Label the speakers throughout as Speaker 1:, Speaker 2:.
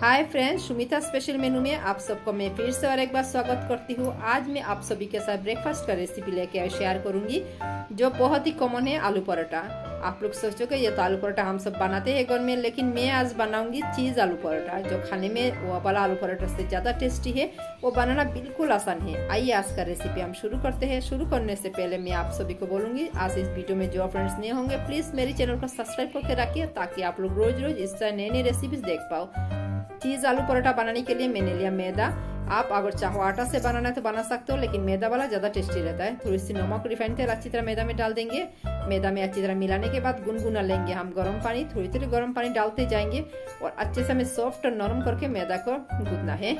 Speaker 1: Hi friends Sumita special menu में आप सबको मैं फिर से और एक बार स्वागत करती हूँ। आज मैं आप सभी के साथ ब्रेकफास्ट का रेसिपी लेके शेयर करूँगी, जो बहुत ही कॉमन है आलू पराठा। आप लोग सोचोगे ये तो आलू पराठा हम सब बनाते हैं घर में, लेकिन मैं आज बनाऊँगी चीज़ आलू पराठा, जो खाने में वो वाला आलू पराठा से ज़्यादा टेस्टी है। वो बनाना बिल्कुल आसान है। आइए आज का रेसिपी हम शुरू करते हैं। शुरू करने से पहले मैं आप सभी को बोलूँगी, आज इस वीडियो में जो फ्रेंड्स नहीं होंगे प्लीज़ मेरे चैनल को सब्सक्राइब करके रखिए, ताकि आप लोग रोज रोज इस तरह नई नई रेसिपीज़ देख पाओ। चीज़ आलू परोठा बनाने के लिए मैंने लिया मैदा। आप अगर चाहो आटा से बनाना है तो बना सकते हो, लेकिन मैदा वाला ज़्यादा टेस्टी रहता है। थोड़ी सी नमक रिफाइंड तेल अच्छी तरह मैदा में डाल देंगे। मैदा में अच्छी तरह मिलाने के बाद गुनगुना लेंगे हम गर्म पानी, थोड़ी थोड़ी गर्म पानी डालते जाएँगे और अच्छे से हमें सॉफ्ट और नरम करके मैदा को गूदना है।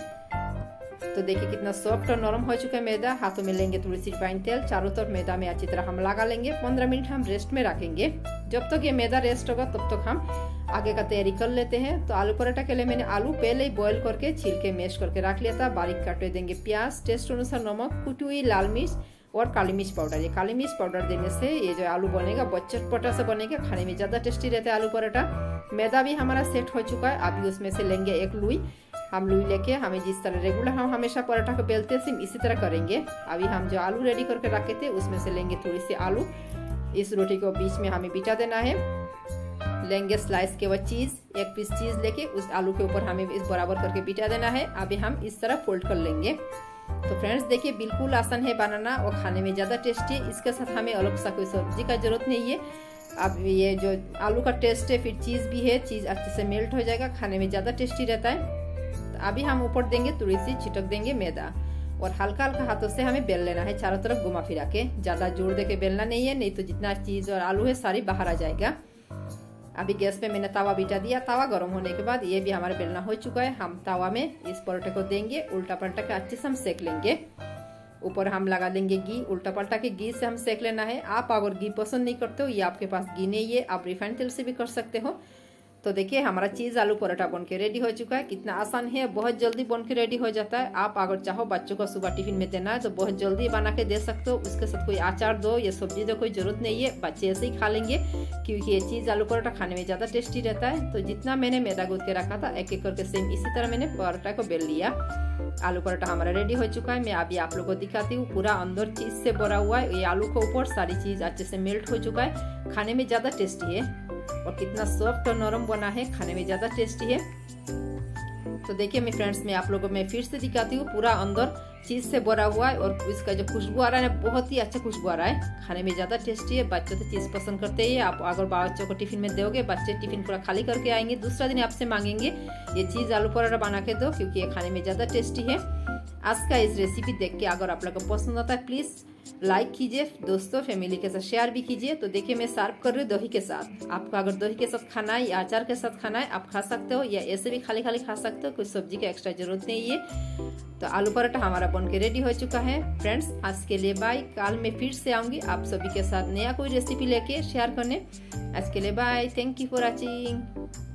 Speaker 1: तो देखिए कितना सॉफ्ट और नरम हो चुका है मैदा। हाथों में लेंगे थोड़ी सी रिफाइंड तेल, चारों तरफ़ मैदा में अच्छी तरह हम लगा लेंगे। पंद्रह मिनट हम रेस्ट में रखेंगे। जब तक ये मैदा रेस्ट होगा, तब तक हम आगे का तैयारी कर लेते हैं। तो आलू पराठा के लिए मैंने आलू पहले ही बॉईल करके छील के मैश करके रख लिया था। बारीक काटे देंगे प्याज। टेस्ट अनुसार नमक, कुटी हुई लाल मिर्च और काली मिर्च पाउडर ये काली मिर्च पाउडर देने से ये जो आलू बनेगा, बहुत चटपटा से बनेगा। खाने में ज़्यादा टेस्टी रहता है आलू पराठा। मैदा भी हमारा सेट हो चुका है। अभी उसमें से लेंगे एक लुई। हम लुई लेके हमें जिस तरह रेगुलर हम हमेशा पराठा को बेलते हैं इसी तरह करेंगे। अभी हम जो आलू रेडी करके रखे थे, उसमें से लेंगे थोड़ी सी आलू। इस रोटी को बीच में हमें बिटा देना है। लेंगे स्लाइस के वह चीज़, एक पीस चीज़ लेके उस आलू के ऊपर हमें इस बराबर करके बिटा देना है। अभी हम इस तरह फोल्ड कर लेंगे। तो फ्रेंड्स, देखिए, बिल्कुल आसान है बनाना और खाने में ज़्यादा टेस्टी है। इसके साथ हमें अलग सा कोई सब्ज़ी का ज़रूरत नहीं है। अब ये जो आलू का टेस्ट है, फिर चीज़ भी है, चीज़ अच्छे से मेल्ट हो जाएगा, खाने में ज़्यादा टेस्टी रहता है। तो अभी हम ऊपर देंगे थोड़ी सी छिटक देंगे मैदा और हल्का हल्का हाथों से हमें बेल लेना है, चारों तरफ़ घुमा फिरा के। ज़्यादा ज़ोर दे के बेलना नहीं है, नहीं तो जितना चीज़ और आलू है, सारी बाहर आ जाएगा। अभी गैस पे मैंने तवा बिठा दिया, तवा गर्म होने के बाद ये भी हमारा बेलना हो चुका है। हम तवा में इस परोठे को देंगे, उल्टा पलटा के अच्छे से हम सेक लेंगे। ऊपर हम लगा लेंगे घी, उल्टा पलटा के घी से हम सेक लेना है। आप अगर घी पसंद नहीं करते हो ये आपके पास घी नहीं है, आप रिफाइंड तेल से भी कर सकते हो। तो देखिए, हमारा चीज़ आलू पराठा बन के रेडी हो चुका है। कितना आसान है, बहुत जल्दी बन के रेडी हो जाता है। आप अगर चाहो, बच्चों को सुबह टिफ़िन में देना है तो बहुत जल्दी बना के दे सकते हो। उसके साथ कोई अचार दो, या सब्ज़ी दो, कोई ज़रूरत नहीं है। बच्चे ऐसे ही खा लेंगे, क्योंकि ये चीज़ आलू पराठा खाने में ज़्यादा टेस्टी रहता है। तो जितना मैंने मैदा गूद के रखा था, एक एक करके सेम इसी तरह मैंने पराठा को बेल लिया। आलू पराठा हमारा रेडी हो चुका है। मैं अभी आप लोगों को दिखाती हूँ, पूरा अंदर चीज़ से भरा हुआ है। ये आलू के ऊपर सारी चीज़ अच्छे से मेल्ट हो चुका है। खाने में ज़्यादा टेस्टी है। और कितना सॉफ्ट और नरम बना है, खाने में ज़्यादा टेस्टी है। तो देखिए मैं फ्रेंड्स मैं आप लोगों में फिर से दिखाती हूँ, पूरा अंदर चीज़ से भरा हुआ है और इसका जो खुशबू आ रहा है बहुत ही अच्छा खुशबू आ रहा है। खाने में ज़्यादा टेस्टी है, बच्चे तो चीज़ पसंद करते हैं आप अगर बच्चों को टिफ़िन में दोगे, बच्चे टिफ़िन पूरा खाली करके आएँगे, दूसरा दिन आपसे मांगेंगे, ये चीज़ आलू पराठा बना के दो, क्योंकि ये खाने में ज़्यादा टेस्टी है। आज का इस रेसिपी देख के अगर आप लोग को पसंद आता है प्लीज़ लाइक कीजिए, दोस्तों फैमिली के साथ शेयर भी कीजिए। तो देखिए, मैं सर्व कर रही हूँ दही के साथ। आपको अगर दही के साथ खाना है या अचार के साथ खाना है, आप खा सकते हो या ऐसे भी खाली खाली खा सकते हो, कोई सब्ज़ी की एक्स्ट्रा ज़रूरत नहीं है। तो आलू पराठा हमारा बन के रेडी हो चुका है। फ्रेंड्स आज के लिए बाय कल मैं फिर से आऊँगी आप सभी के साथ नया कोई रेसिपी लेके शेयर करने। आज के लिए bye thank you for watching